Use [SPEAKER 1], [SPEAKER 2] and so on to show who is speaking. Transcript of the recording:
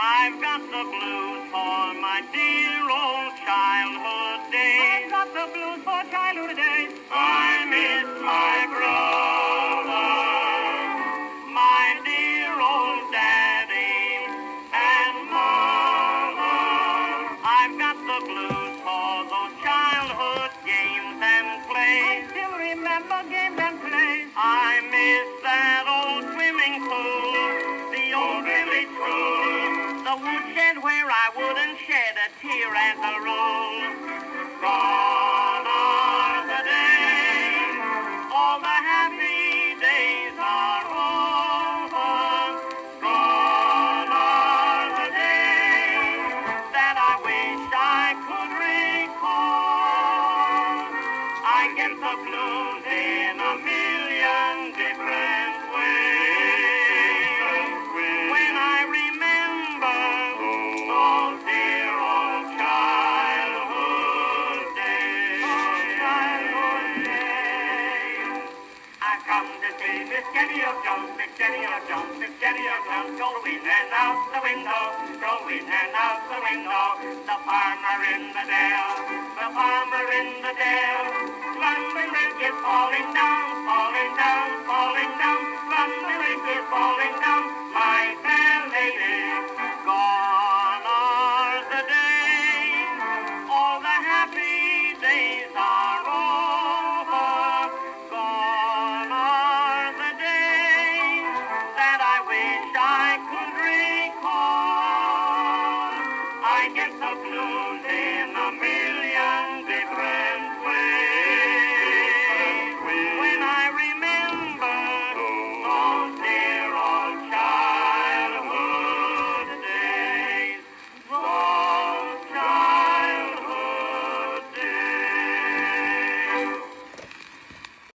[SPEAKER 1] I've got the blues for my dear old childhood.
[SPEAKER 2] I've got the blues for childhood days.
[SPEAKER 1] Games and.
[SPEAKER 2] I
[SPEAKER 1] miss that old swimming pool, the old village pool, the woodshed where I wouldn't shed a tear as a rule. Get the blues in a million different ways. When I remember those dear old childhood days. Childhood days. I come to see Miss Jenny O'Jones, Miss Jenny O'Jones, Miss Jenny O'Jones, go in and out the window, go in and out the window. The farmer in the dell, the farmer in the dale, slumbering is falling down. και θα πλούν να μην